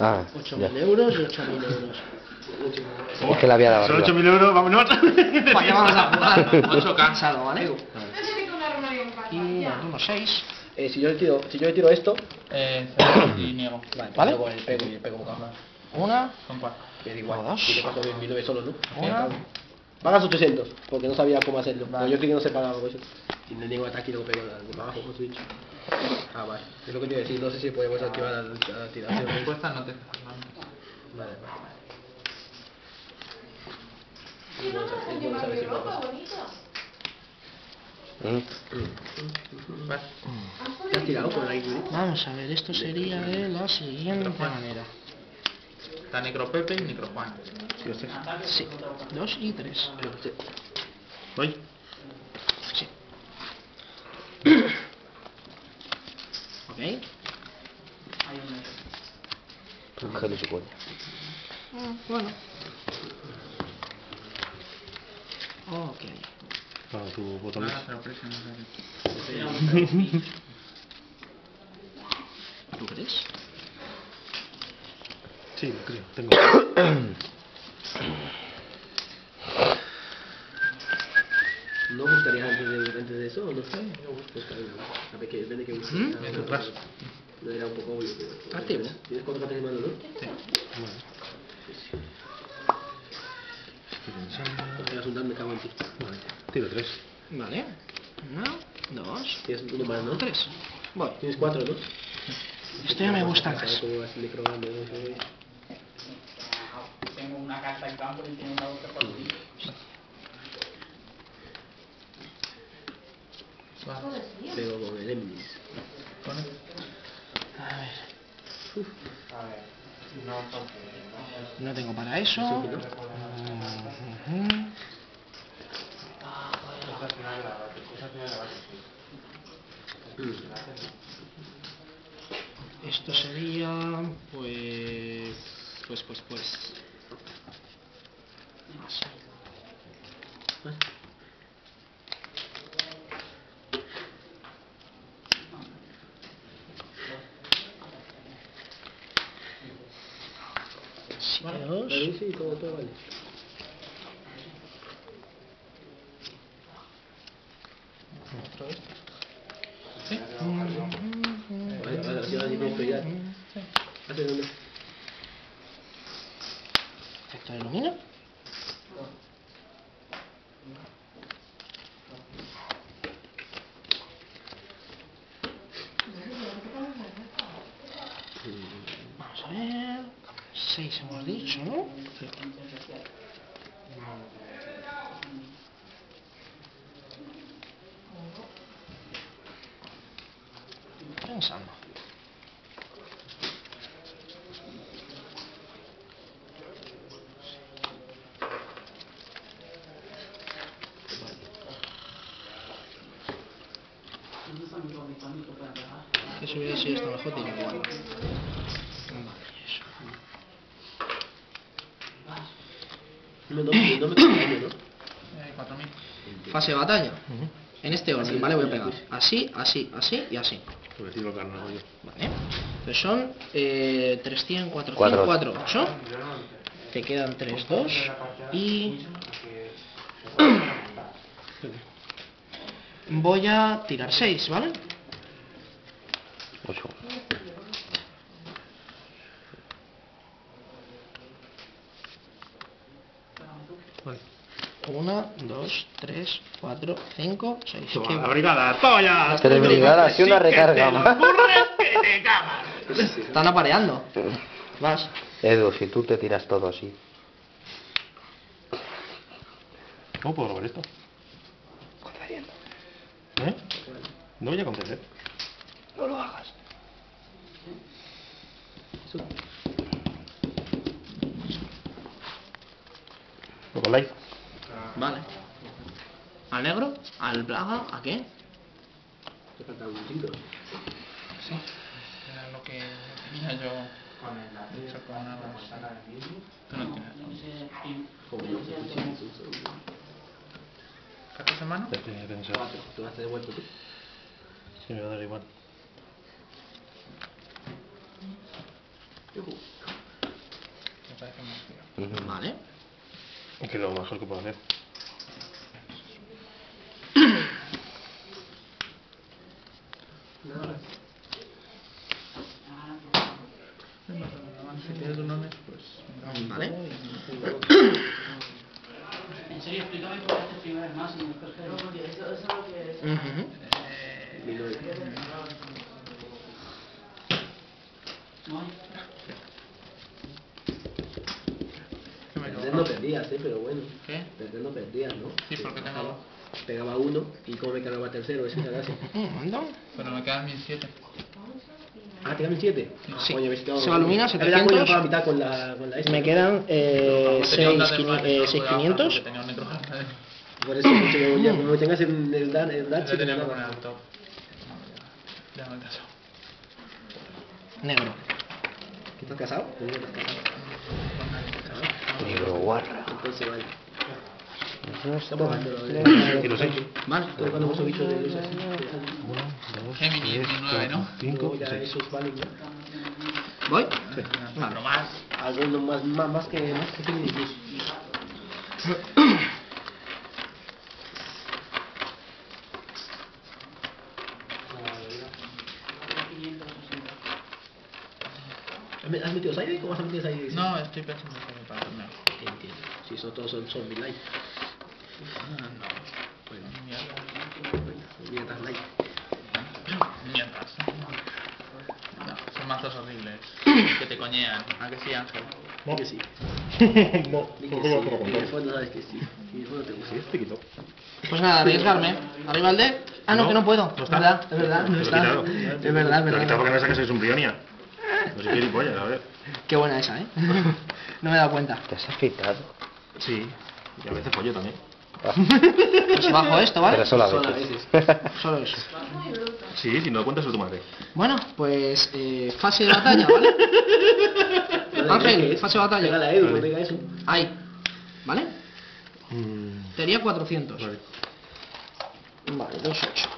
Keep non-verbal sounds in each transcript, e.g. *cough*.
Ah, 8.000 ya. euros y 8.000 euros. Es que la había dado Son arriba. 8.000 euros, vámonos. ¿Para qué vamos a jugar? *laughs* 8 cansado, ¿vale? Y unos 6. Eh, si yo le tiro, si yo le tiro esto, Eh, y *coughs* niego. vale, ¿Vale? pues luego el pego y el pego. Una, Con cuatro. Da igual, Dos. si te paso 10.000 solo, ¿no? una. Pagas 800, porque no sabía cómo hacerlo. Vale. Pero yo creí que no se pagaba por eso. Y le niego ataque y luego pego algo para abajo con Switch. Ah, vale. Es lo que te iba a decir, no sé si podemos activar la, la tiración. Respuesta no te Vale, vale. Si no, no. Mm. Vale. ¿Te has tirado con la Iguri? Vamos a ver, esto sería de la siguiente manera. Está Necro Pepe y Necro Juan. Sí. Sí, 2 y 3. Voy. Ok. Ángel y su coña. Ah, bueno. Ok. Ah, tu botón. Nada, sorpresa, no sé qué. ¿Tú crees? Sí, lo creo. Tengo. ¿No buscarías antes de, antes de eso o no sé? Yo busco, a ver, que depende que busques. ¿Mm? Ah, Mientras vas. No era un poco obvio, pero... Activo. Tienes cuatro cartas de mano, ¿no? Vale. Estoy pensando. No te vas a untar, me cago en ti. Vale. Tiro 3. Vale. Una, dos, Tienes uno más, ¿no? tres. Voy. Tienes cuatro, ¿no? Esto ya me gusta más. Tengo una carta en campo y tengo una otra por ti. Pero con el Emilis. A ver. No tengo para eso. Esto sería, pues, pues, pues, pues. No sé. Vale, sí, todo, todo vale. Vale, vale, ilumina. Vamos a ver. 6 hemos dicho, ¿no? Pensando. Que si hubiera sido esto mejor, tiene igual. Vale, eso. No, no, no me toca daño, ¿no? Eh, 4.000. Fase de batalla. En este orden, ¿vale? Voy a pegar así, así, así y así. Vale. Pues son eh, 300, 400, Cuatro. 4, 8. Te quedan 3, 2 y... *clears throat* Voy a tirar 6, ¿vale? Ocho. Vale. 1, 2, 3, 4, 5, 6. Toma, la brigada, toma. Tres brigadas y una recarga más. Están apareando. Vas. Edu, si tú te tiras todo así. ¿Cómo puedo robar esto? Concediendo. ¿Eh? No voy a conceder. No lo hagas. Live. Vale. ¿Al negro? ¿Al plaga? ¿A qué? Te falta un cinto. Sí. Era lo que tenía yo hecho con una Tú no tienes. Como yo, te escuché, tú, tú, tú. ¿Cartas en mano? Ya tenía pensado. Cuatro, te vas a devuelto tú. Sí, me va a dar igual. Yujú. hacemos, tío. Ujú. Vale. Que es lo mejor que puedo hacer. Si tienes pues... Vale. En serio, explícame por qué más que... No, ¿Qué me Eh, pero bueno. ¿Qué? Perder no perdías, ¿no? Sí, porque tengo... Pegaba uno y como me cargaba tercero, esa es la gracia. *laughs* Anda. Pero me quedan 1007. Ah, te quedan 7. Sí. Que- Se coño, 700. para la mitad con la, con la. Me quedan eh, Tenía un 6, Datenbank y no lo podía bajar 500. porque tenía un nitrógeno. *laughs* Por eso, ya, como tengas en el Dan, el Dan, Le tenía que poner al top. Ya me he casado. Negro. ¿Qué estás casado? Negro guarra. Entonces, vale. Estamos. Estoy jugando mucho bicho de luz así. Uno, dos, Géminis, tres, 19, ¿no? cuatro, cinco, ya seis. esos valen ya. ¿Voy? Pero más. Algunos más, más, más que más que. ¿Has. ¿Cómo *coughs* has metido? No, estoy pensando en para el torneo. Si son todos son zombie light. Ah, no. Pues mierda. Mientras light. Mientras. No, son mazos horribles. que te coñean. ¿A que sí, Ángel? Di que sí. *laughs* No, que ¿cómo lo sí. puedo En el contar? fondo sabes que sí. En el fondo te gusta. Te quito. Pues nada, arriesgarme. Arriba el de. Ah, no, No, que no puedo. no es está. verdad, es verdad, no está. quitado. Es verdad, es Te lo he quitado verdad. porque no un Brionia. No sé qué gilipollas, a ver. Qué buena esa, ¿eh? *laughs* No me he dado cuenta. ¿Te has afeitado? Sí. Y a veces pollo también. Pues bajo esto, ¿vale? Pero solo a Solo a veces. *laughs* Solo eso. Sí, si no lo cuentas es tu madre. Bueno, pues eh, fase de batalla, ¿vale? *laughs* Ángel, fase de batalla. Pégale a Edu, no diga eso. Ahí. ¿Vale? Mm, Sería 400. vale. Vale, 2, 8.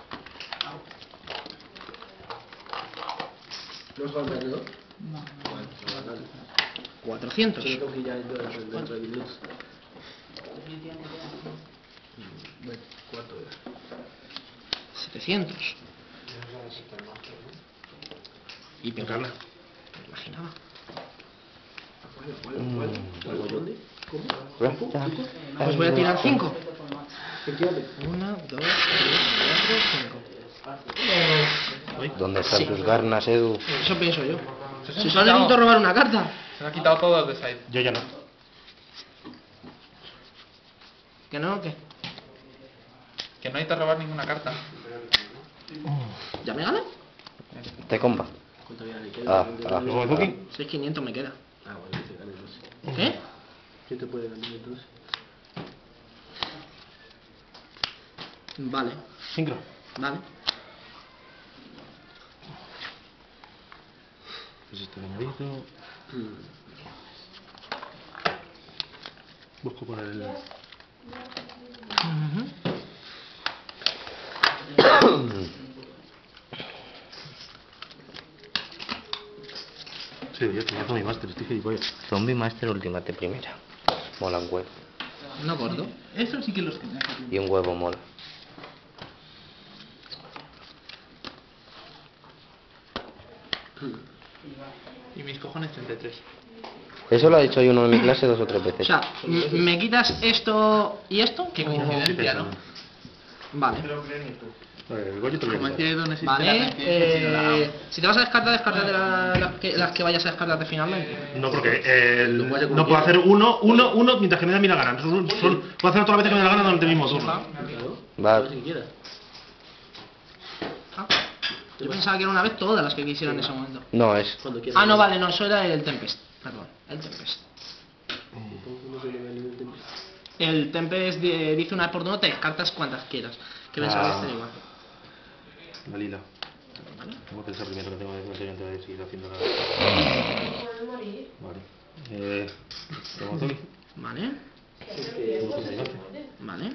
No es ¿no? No. 400. Cuarto era. 700. Y pegana. Me imaginaba. ¿Cuál, cuál, cuál? ¿Cuál? ¿Dónde? ¿Cómo? Pues voy a tirar 5. Efectivamente. 1, 2, 3, 4, 5. ¿Dónde están Sí. tus garnas, Edu? Eso pienso yo. Se Si han solo quitado- necesito robar una carta. Se me ha quitado todo de side. Yo ya no. ¿Que no? ¿Qué? Que no hay que robar ninguna carta. ¿Ya me gana? Te comba. ¿Cuánto queda? Ah, ah. ¿Luego el booking? 6.500 me queda. Ah, bueno, te ganas dos. ¿Qué? ¿Quién te puede ganar entonces? Vale, Sincro. vale. Pues este añadido. Busco por el. Sí, yo tengo mi máster, estoy gilipollas. Zombie Master Ultimate primera. Mola un huevo. No gordo. Eso sí que los tenía Y un huevo mola. Y mis cojones 33. Eso lo ha dicho yo uno en mi clase dos o tres O veces. sea, m- ¿me quitas esto y esto? Qué O- coincidencia, ¿no? Vale. Lo Como decía Vale, eh, si te vas a descartar, descártate la- las, que, las que vayas a descartarte finalmente. No, porque eh, el- no puedo hacer uno, uno, uno mientras que me da mí la gana. Son- son- puedo hacer todas las veces que me da la gana durante el mismo turno. Va. Ah, yo pensaba que era una vez todas las que quisiera en ese momento. No, es. Cuando quieras. Ah, no, vale, no, eso era el Tempest. Perdón, el Tempest. No. El Tempest di- dice una vez por turno, te descartas cuantas quieras. Que pensaba que Ah. este era igual. La lila. Tengo que pensar primero que tengo que antes de seguir haciendo la. Puedes morir. Vale. Eh. Tengo. Vale, vale.